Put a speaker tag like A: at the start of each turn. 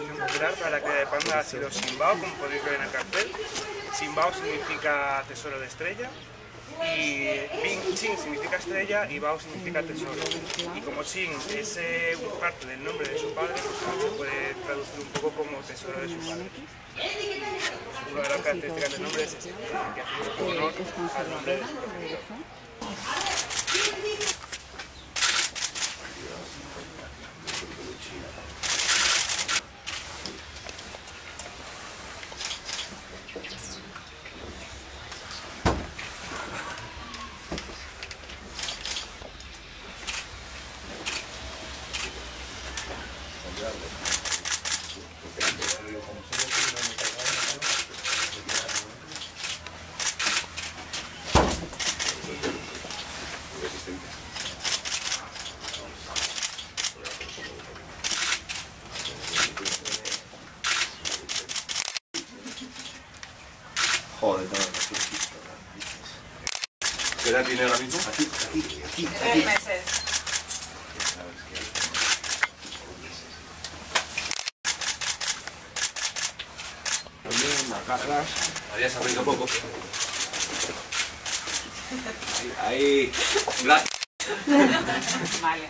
A: tutelar para la cría de panda ha sido Simbao, como podéis ver en el cartel. Simbao significa tesoro de estrella y Bing Ching significa estrella y Bao significa tesoro. Y como Ching es eh, parte del nombre de su padre, pues se puede traducir un poco como tesoro de su padre. Una de las características del nombre es ese, que hace honor al nombre de su padre.
B: Joder, todo ¿Qué edad tiene ahora mismo?
C: Meses.
B: Macarras. Había salido poco. Ahí, ahí. Gracias.
C: Vale.